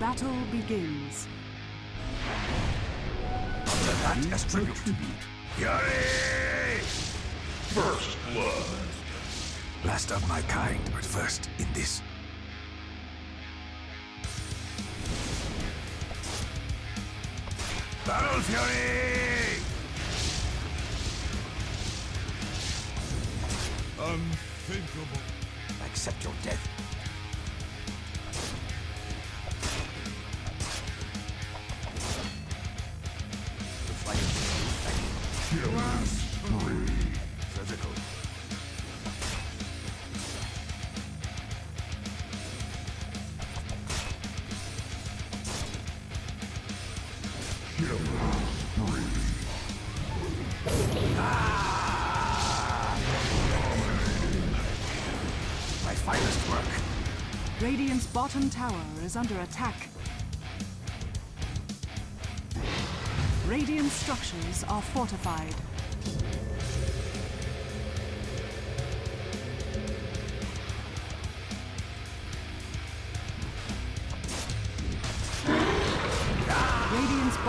battle begins. Honor that as tribute. Fury! First blood. Last of my kind, but first in this. Battle Fury! Unthinkable. Accept your death. My finest work. Radiant's bottom tower is under attack. Radiant structures are fortified.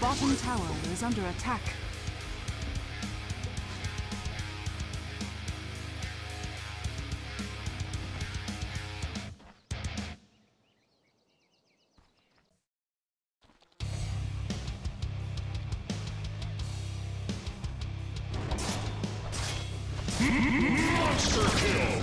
Bottom tower is under attack. Monster kill.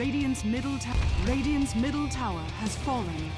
Radiant's middle Radiant's middle tower has fallen.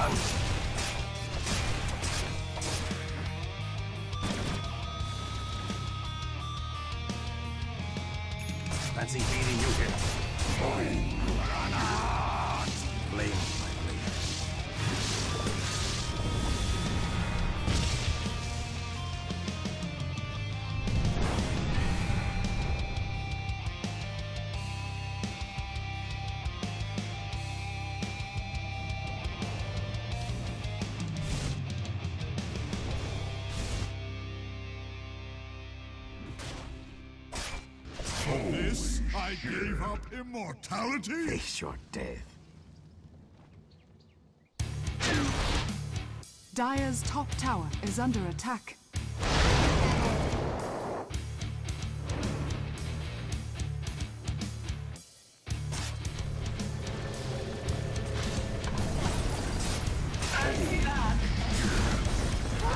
Done. I gave up immortality? Face your death. Dire's top tower is under attack.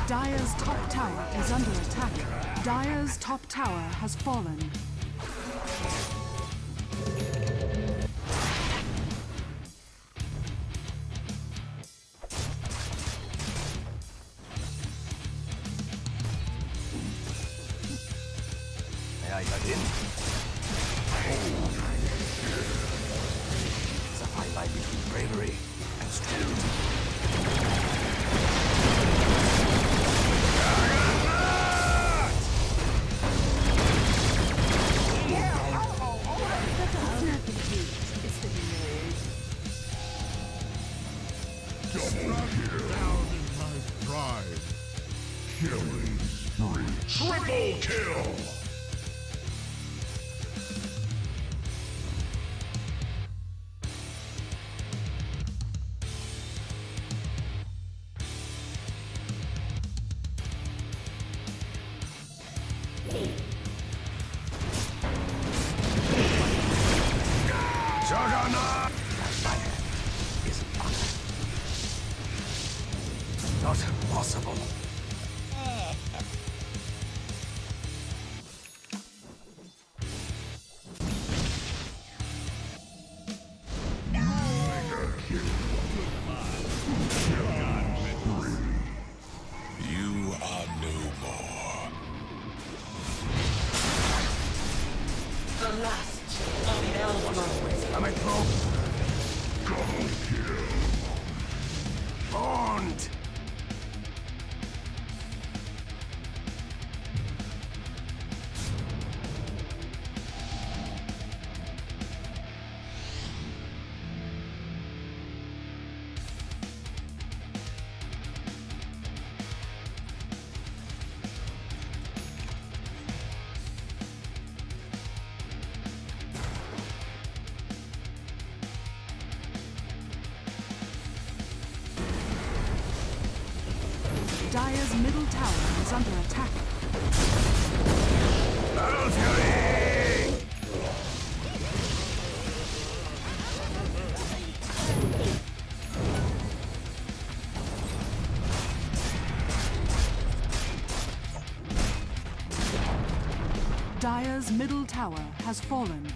Dire's top tower is under attack. Dire's top tower has fallen. I in? It's a fine line between bravery and stupidity. Dire's middle tower is under attack. Battle Fury! Dire's middle tower has fallen.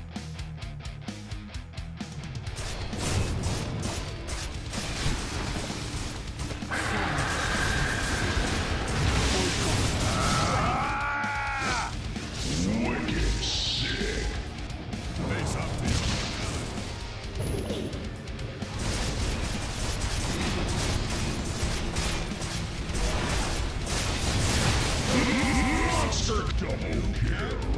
Double kill.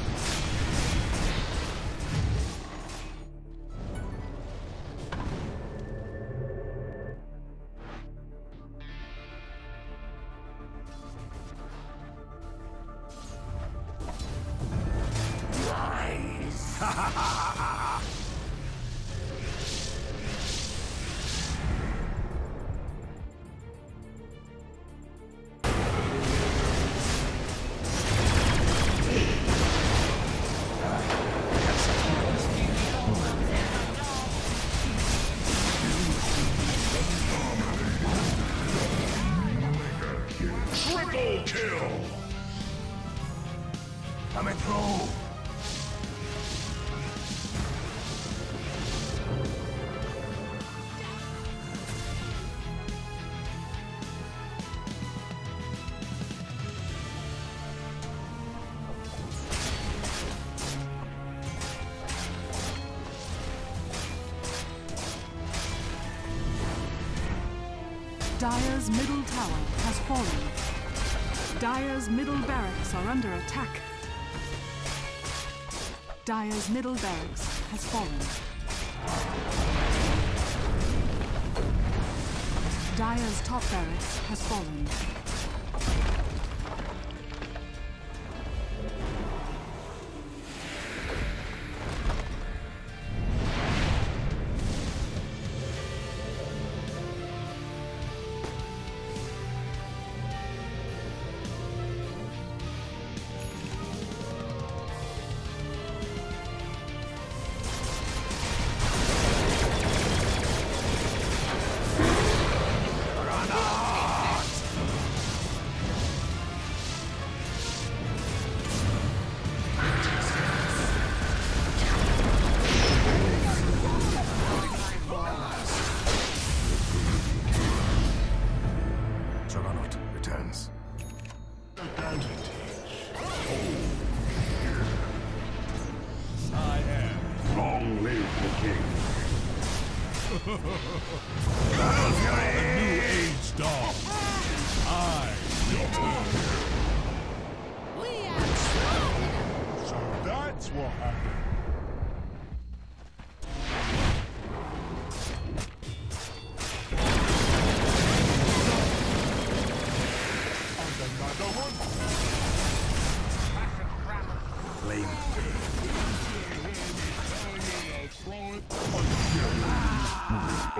Coming through. Dire's middle tower has fallen. Dyer's middle barracks are under attack. Dire's middle barracks has fallen. Dire's top barracks has fallen. New age dawn. Ah, I return. We are strong! So that's what happened. Another one. Flame.